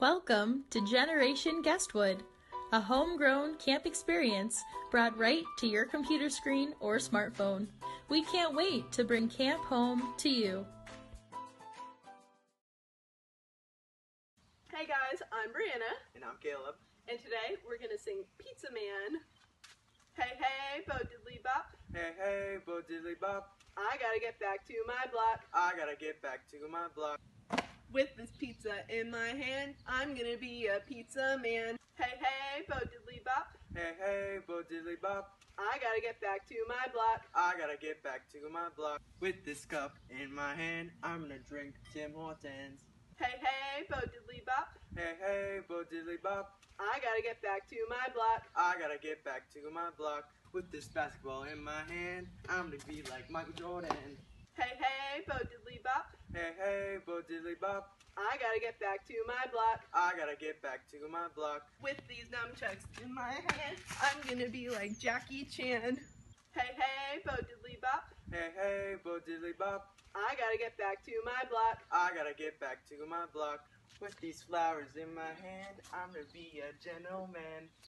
Welcome to Generation Gesstwood, a homegrown camp experience brought right to your computer screen or smartphone. We can't wait to bring camp home to you. Hey guys, I'm Breanna, And I'm Caleb. and today we're gonna sing Pizza Man. Hey, hey, bo diddly bop. Hey, hey, bo diddly bop. I gotta get back to my block. I gotta get back to my block. With this pizza in my hand, I'm gonna be a pizza man. Hey, hey, bo diddly bop. Hey, hey, bo diddly bop. I gotta get back to my block. I gotta get back to my block. With this cup in my hand, I'm gonna drink Tim Hortons. Hey, hey, bo diddly bop. Hey, hey, bo diddly bop. I gotta get back to my block. I gotta get back to my block. With this basketball in my hand, I'm gonna be like Michael Jordan. Hey, hey, bo diddly bop. Hey, hey, bo diddly bop. I gotta get back to my block. I gotta get back to my block. With these nunchucks in my hand, I'm gonna be like Jackie Chan. Hey, hey, bo diddly bop. Hey, hey, bo diddly bop. I gotta get back to my block. I gotta get back to my block. With these flowers in my hand, I'm gonna be a gentleman.